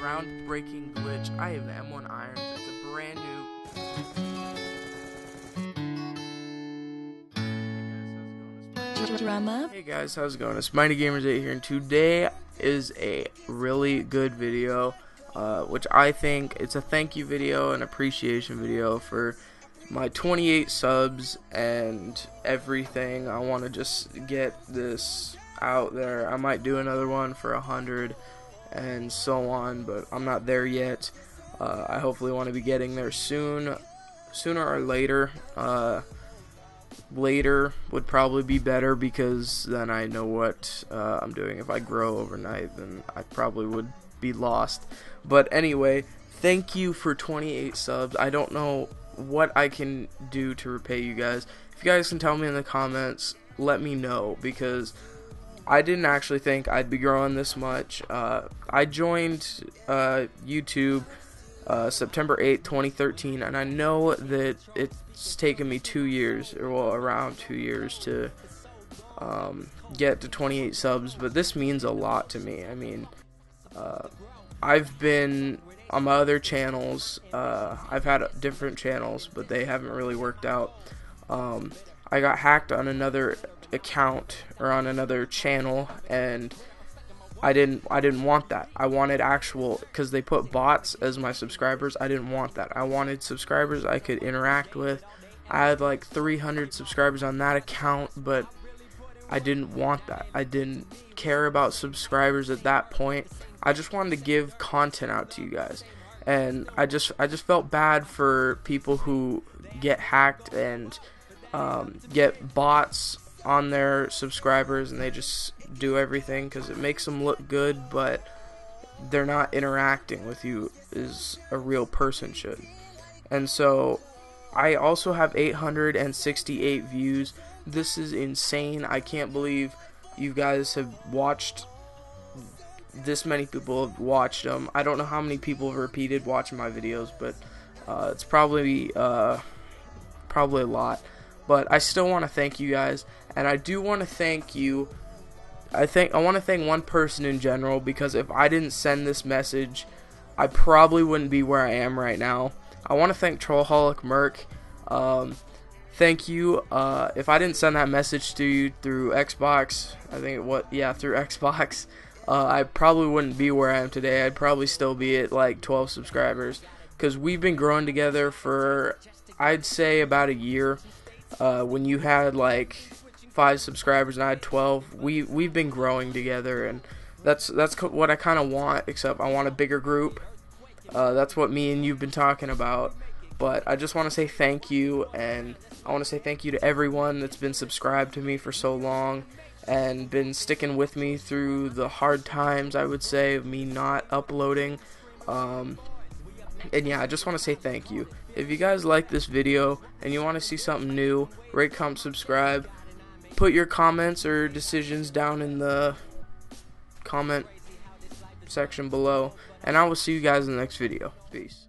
groundbreaking glitch. I have the M1 irons. It's a brand new. Drama. Hey guys, how's it going? It's MightyGamerz8 here, and today is a really good video, uh, which I think it's a thank you video, an appreciation video for my 28 subs and everything. I want to just get this out there. I might do another one for a hundred and so on, but I'm not there yet. Uh, I hopefully want to be getting there soon, sooner or later. Uh, later would probably be better because then I know what uh, I'm doing. If I grow overnight, then I probably would be lost. But anyway, thank you for 28 subs. I don't know what I can do to repay you guys. If you guys can tell me in the comments, let me know because I didn't actually think I'd be growing this much. Uh, I joined uh, YouTube uh, September 8, 2013, and I know that it's taken me two years, or well, around two years to um, get to 28 subs, but this means a lot to me. I mean, uh, I've been on my other channels. Uh, I've had different channels, but they haven't really worked out. Um, I got hacked on another account or on another channel, and I didn't. I didn't want that. I wanted actual because they put bots as my subscribers. I didn't want that. I wanted subscribers I could interact with. I had like 300 subscribers on that account, but I didn't want that. I didn't care about subscribers at that point. I just wanted to give content out to you guys. And I just I just felt bad for people who get hacked and um, get bots on their subscribers and they just do everything because it makes them look good, but they're not interacting with you as a real person should. And so I also have 868 views. This is insane. I can't believe you guys have watched this many people have watched them. I don't know how many people have repeated watching my videos, but uh, it's probably uh, probably a lot. But I still want to thank you guys, and I do want to thank you. I think I want to thank one person in general because if I didn't send this message, I probably wouldn't be where I am right now. I want to thank Trollholic Merc. Um, thank you. Uh, if I didn't send that message to you through Xbox, I think what yeah through Xbox uh, I probably wouldn't be where I am today. I'd probably still be at like 12 subscribers because we've been growing together for I'd say about a year. Uh, when you had like five subscribers and I had 12, we we've been growing together, and that's that's what I kind of want. Except I want a bigger group. Uh, that's what me and you've been talking about. But I just want to say thank you, and I want to say thank you to everyone that's been subscribed to me for so long and been sticking with me through the hard times, I would say, of me not uploading. Um, and yeah, I just want to say thank you. If you guys like this video and you want to see something new, rate, comment, subscribe. Put your comments or decisions down in the comment section below. And I will see you guys in the next video. Peace.